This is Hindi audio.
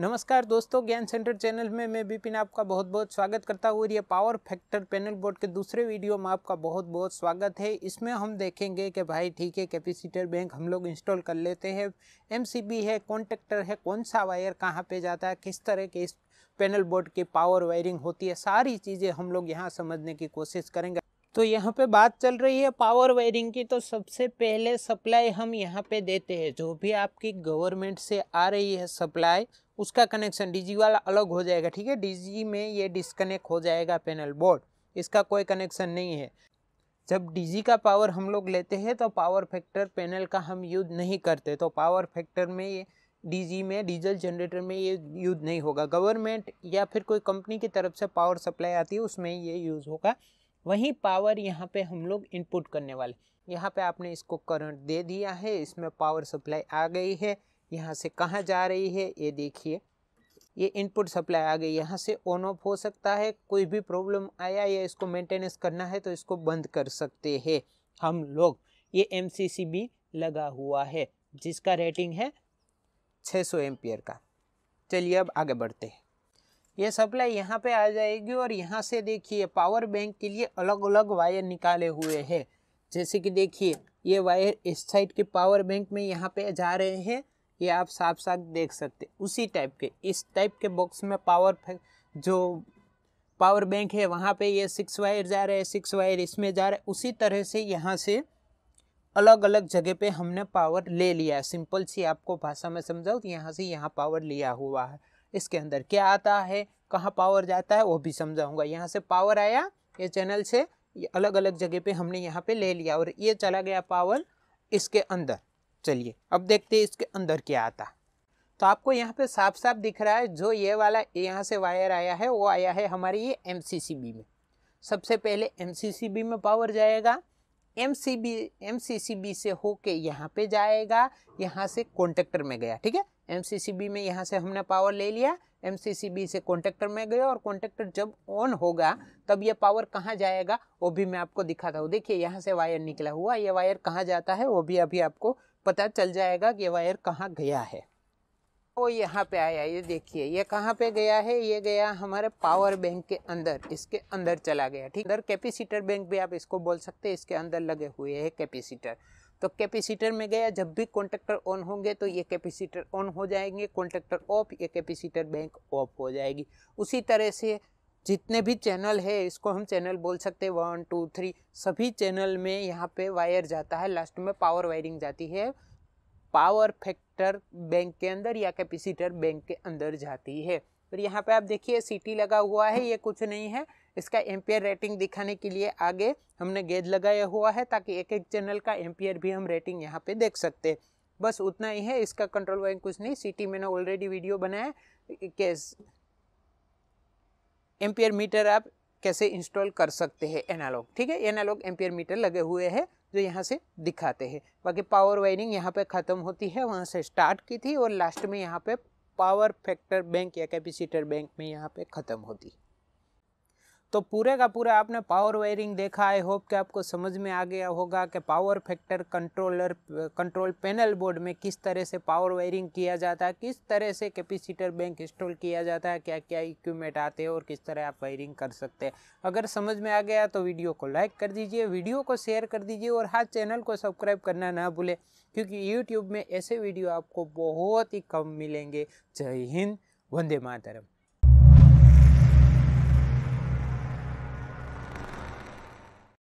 नमस्कार दोस्तों, ज्ञान सेंटर चैनल में मैं बिपिन आपका बहुत बहुत स्वागत करता हूँ और ये पावर फैक्टर पैनल बोर्ड के दूसरे वीडियो में आपका बहुत बहुत स्वागत है। इसमें हम देखेंगे कि भाई ठीक है, कैपेसिटर बैंक हम लोग इंस्टॉल कर लेते हैं। एमसीबी है कॉन्टेक्टर है, कौन सा वायर कहाँ पे जाता है, किस तरह के इस पैनल बोर्ड की पावर वायरिंग होती है, सारी चीज़ें हम लोग यहाँ समझने की कोशिश करेंगे। तो यहाँ पे बात चल रही है पावर वायरिंग की तो सबसे पहले सप्लाई हम यहाँ पे देते हैं। जो भी आपकी गवर्नमेंट से आ रही है सप्लाई उसका कनेक्शन डीजी वाला अलग हो जाएगा, ठीक है? डीजी में ये डिस्कनेक्ट हो जाएगा पैनल बोर्ड इसका कोई कनेक्शन नहीं है। जब डीजी का पावर हम लोग लेते हैं तो पावर फैक्टर पैनल का हम यूज़ नहीं करते तो पावर फैक्टर में ये डीजी में डीजल जनरेटर में ये यूज़ नहीं होगा। गवर्नमेंट या फिर कोई कंपनी की तरफ़ से पावर सप्लाई आती है, उसमें ये यूज़ होगा। वहीं पावर यहाँ पे हम लोग इनपुट करने वाले यहाँ पे आपने इसको करंट दे दिया है, इसमें पावर सप्लाई आ गई है, यहाँ से कहाँ जा रही है, ये देखिए। ये इनपुट सप्लाई आ गई, यहाँ से ऑन ऑफ़ हो सकता है, कोई भी प्रॉब्लम आया या इसको मेंटेनेंस करना है तो इसको बंद कर सकते हैं हम लोग। ये एमसीसीबी लगा हुआ है, जिसका रेटिंग है 600 सौ का। चलिए अब आगे बढ़ते हैं। ये सप्लाई यहाँ पे आ जाएगी और यहाँ से देखिए पावर बैंक के लिए अलग अलग वायर निकाले हुए हैं। जैसे कि देखिए, ये वायर इस साइड के पावर बैंक में यहाँ पे जा रहे हैं। ये आप साफ़ साफ़ देख सकते उसी टाइप के, इस टाइप के बॉक्स में पावर जो पावर बैंक है, वहाँ पे ये सिक्स वायर जा रहे हैं, सिक्स वायर इसमें जा रहे हैं। उसी तरह से यहाँ से अलग अलग जगह पे हमने पावर ले लिया है। सिंपल सी आपको भाषा में समझाओ तो यहाँ से यहाँ पावर लिया हुआ है। इसके अंदर क्या आता है, कहाँ पावर जाता है, वो भी समझाऊँगा। यहाँ से पावर आया, ये चैनल से, ये अलग अलग जगह पे हमने यहाँ पे ले लिया और ये चला गया पावर इसके अंदर। चलिए, अब देखते हैं इसके अंदर क्या आता तो आपको यहाँ पे साफ़ साफ़ दिख रहा है, जो ये वाला यहाँ से वायर आया है, वो आया है हमारी ये एमसीसीबी में। सबसे पहले एमसीसीबी में पावर जाएगा M C B M C C B से होके यहाँ पे जाएगा, यहाँ से कॉन्टेक्टर में गया, ठीक है? बी में यहाँ से हमने पावर ले लिया। एम सी कॉन्टेक्टर में गया और कॉन्टेक्टर जब ऑन होगा, तब ये पावर कहाँ जाएगा, वो भी मैं आपको दिखाता हूँ। देखिए, यहाँ से वायर निकला हुआ, ये वायर कहाँ जाता है, वो भी अभी आपको पता चल जाएगा कि ये वायर कहाँ गया है। वो यहाँ पे आया, ये देखिए, ये कहाँ पे गया है, ये गया हमारे पावर बैंक के अंदर, इसके अंदर चला गया, ठीक अंदर कैपेसिटर बैंक भी आप इसको बोल सकते हैं, इसके अंदर लगे हुए हैं कैपेसिटर तो कैपेसिटर में गया, जब भी कॉन्टेक्टर ऑन होंगे तो ये कैपेसिटर ऑन हो जाएँगे, कॉन्टेक्टर ऑफ़, ये कैपेसिटर बैंक ऑफ़ हो जाएगी। उसी तरह से जितने भी चैनल है, इसको हम चैनल बोल सकते हैं, वन, टू, थ्री, सभी चैनल में यहाँ पे वायर जाता है, लास्ट में पावर वायरिंग जाती है। पावर फैक्टर बैंक के अंदर या कैपेसिटर बैंक के अंदर जाती है। और यहाँ पे आप देखिए सीटी लगा हुआ है, ये कुछ नहीं है। इसका एम्पियर रेटिंग दिखाने के लिए आगे हमने गेज लगाया हुआ है ताकि एक एक चैनल का एम्पियर भी हम रेटिंग यहाँ पे देख सकते हैं। बस उतना ही है, इसका कंट्रोल वाइंग कुछ नहीं सिटी मैंने ऑलरेडी वीडियो बनाया कैस एम्पियर मीटर आप कैसे इंस्टॉल कर सकते हैं एनालॉग ठीक है? एनालॉग एम्पियर मीटर लगे हुए हैं, जो यहाँ से दिखाते हैं। बाकी पावर वायरिंग यहाँ पे ख़त्म होती है, वहाँ से स्टार्ट की थी और लास्ट में यहाँ पे पावर फैक्टर बैंक या कैपेसिटर बैंक में यहाँ पे ख़त्म होती। है तो पूरे का पूरा आपने पावर वायरिंग देखा आई होप कि आपको समझ में आ गया होगा कि power factor controller control panel board में किस तरह से पावर वायरिंग किया जाता है, किस तरह से कैपेसिटर बैंक इंस्टॉल किया जाता है क्या क्या इक्विपमेंट आते हैं और किस तरह आप वायरिंग कर सकते हैं। अगर समझ में आ गया तो वीडियो को लाइक कर दीजिए वीडियो को शेयर कर दीजिए और हाँ चैनल को सब्सक्राइब करना ना भूलें, क्योंकि यूट्यूब में ऐसे वीडियो आपको बहुत ही कम मिलेंगे। जय हिंद, वंदे मातरम।